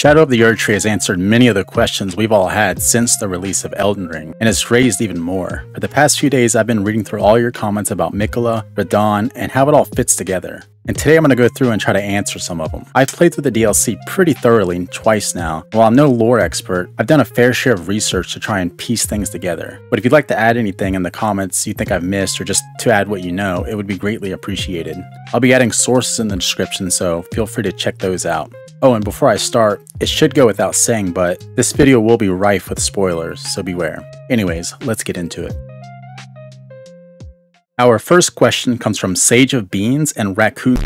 Shadow of the Erdtree has answered many of the questions we've all had since the release of Elden Ring, and has raised even more. For the past few days, I've been reading through all your comments about Miquella, Radahn, and how it all fits together. And today I'm going to go through and try to answer some of them. I've played through the DLC pretty thoroughly twice now. While I'm no lore expert, I've done a fair share of research to try and piece things together. But if you'd like to add anything in the comments you think I've missed or just to add what you know, it would be greatly appreciated. I'll be adding sources in the description, so feel free to check those out. Oh, and before I start, it should go without saying, but this video will be rife with spoilers, so beware. Anyways, let's get into it. Our first question comes from Sage of Beans and Raccoon,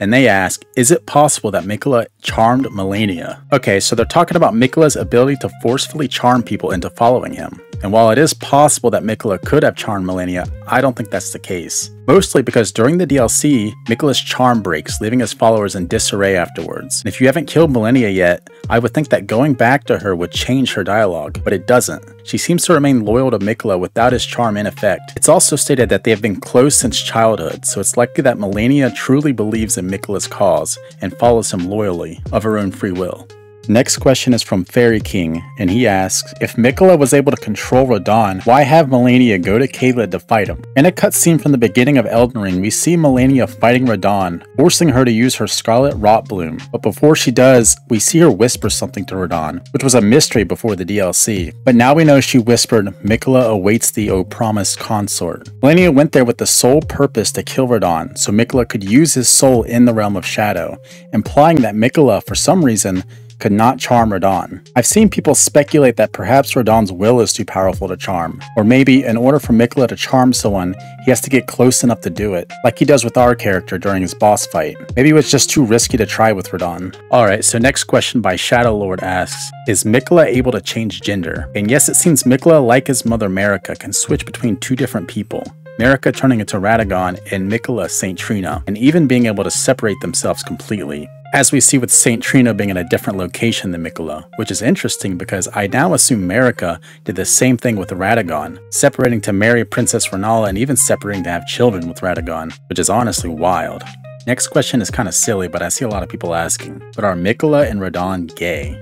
and they ask, is it possible that Miquella charmed Malenia? Okay, so they're talking about Miquella's ability to forcefully charm people into following him. And while it is possible that Miquella could have charmed Malenia, I don't think that's the case. Mostly because during the DLC, Miquella's charm breaks, leaving his followers in disarray afterwards. And if you haven't killed Malenia yet, I would think that going back to her would change her dialogue, but it doesn't. She seems to remain loyal to Miquella without his charm in effect. It's also stated that they have been close since childhood, so it's likely that Malenia truly believes in Miquella's cause and follows him loyally, of her own free will. Next question is from Fairy King, and he asks, If Miquella was able to control Radahn, why have Malenia go to Caelid to fight him? In a cutscene from the beginning of Elden Ring, we see Malenia fighting Radahn, forcing her to use her Scarlet Rot Bloom, but before she does, we see her whisper something to Radahn, which was a mystery before the DLC. But now we know she whispered, Miquella awaits thee, O promised consort. Malenia went there with the sole purpose to kill Radahn, so Miquella could use his soul in the Realm of Shadow, implying that Miquella, for some reason, could not charm Radahn. I've seen people speculate that perhaps Radahn's will is too powerful to charm, or maybe in order for Miquella to charm someone, he has to get close enough to do it, like he does with our character during his boss fight. Maybe it was just too risky to try with Radahn. Alright, so next question by Shadow Lord asks, is Miquella able to change gender? And yes, it seems Miquella, like his mother Marika, can switch between two different people. Marika turning into Radagon and Miquella St. Trina, and even being able to separate themselves completely. As we see with St. Trina being in a different location than Miquella, which is interesting because I now assume Marika did the same thing with Radagon, separating to marry Princess Rennala and even separating to have children with Radagon, which is honestly wild. Next question is kind of silly, but I see a lot of people asking, but are Miquella and Radahn gay?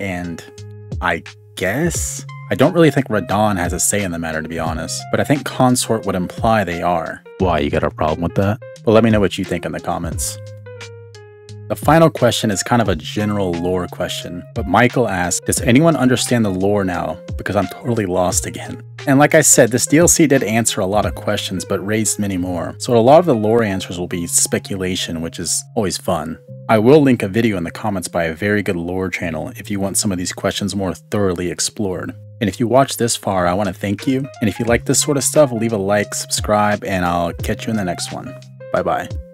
And I guess? I don't really think Radahn has a say in the matter to be honest, but I think Consort would imply they are. Why, you got a problem with that? Well, let me know what you think in the comments. The final question is kind of a general lore question, but Michael asks, does anyone understand the lore now? Because I'm totally lost again. And like I said, this DLC did answer a lot of questions, but raised many more. So a lot of the lore answers will be speculation, which is always fun. I will link a video in the comments by a very good lore channel if you want some of these questions more thoroughly explored. And if you watched this far, I want to thank you. And if you like this sort of stuff, leave a like, subscribe, and I'll catch you in the next one. Bye bye.